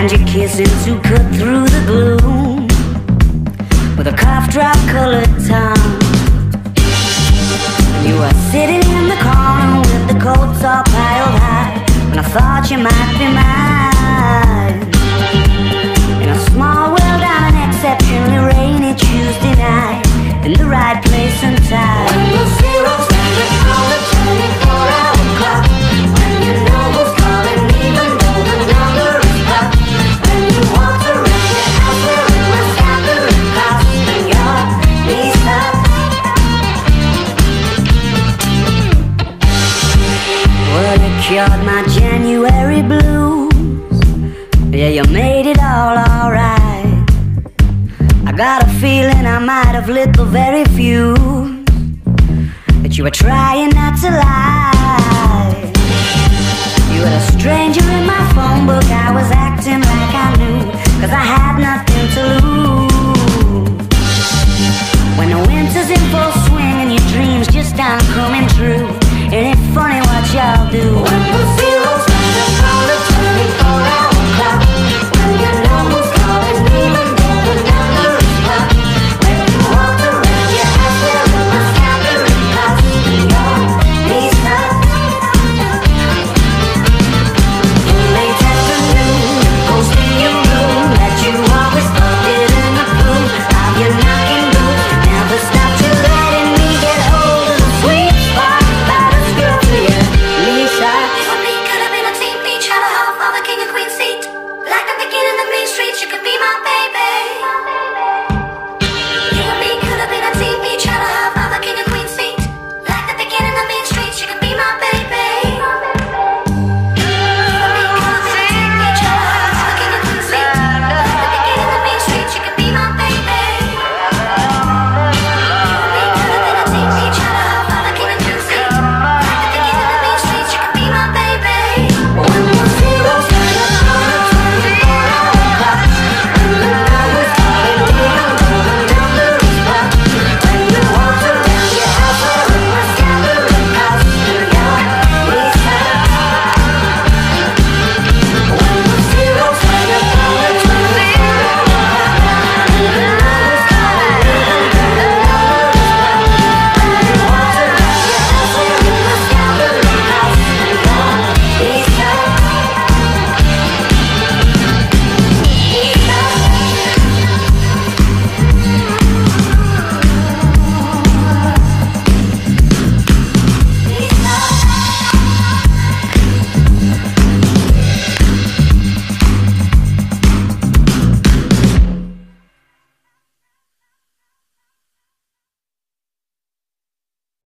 and your kisses to cut through the gloom with a cough drop colored tongue. You were sitting in the corner with the coats all piled high when I thought you might be mine. In a small world on an exceptionally rainy Tuesday night, in the right place and time. cured my January blues. Yeah, you made it all alright. I got a feeling I might have lit the very fuse that you were trying not to lie. You were a stranger in my phone book. I was acting like I do.